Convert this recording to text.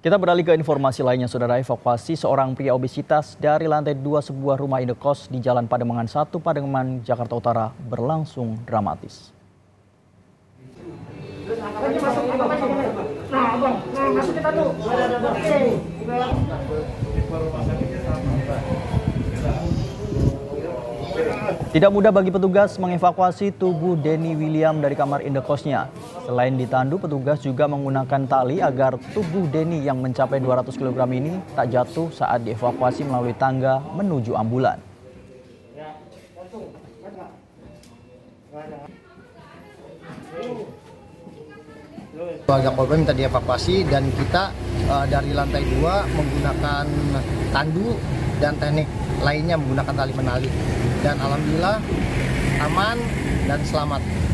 Kita beralih ke informasi lainnya, saudara. Evakuasi seorang pria obesitas dari lantai dua sebuah rumah indekos di Jalan Pademangan 1, Pademangan, Jakarta Utara berlangsung dramatis. Tidak mudah bagi petugas mengevakuasi tubuh Denny William dari kamar indekosnya. Selain ditandu, petugas juga menggunakan tali agar tubuh Denny yang mencapai 200 kg ini tak jatuh saat dievakuasi melalui tangga menuju ambulan. Keluarga korban minta dievakuasi dan kita uh, dari lantai dua menggunakan tandu dan teknik lainnya menggunakan tali menali dan alhamdulillah aman dan selamat.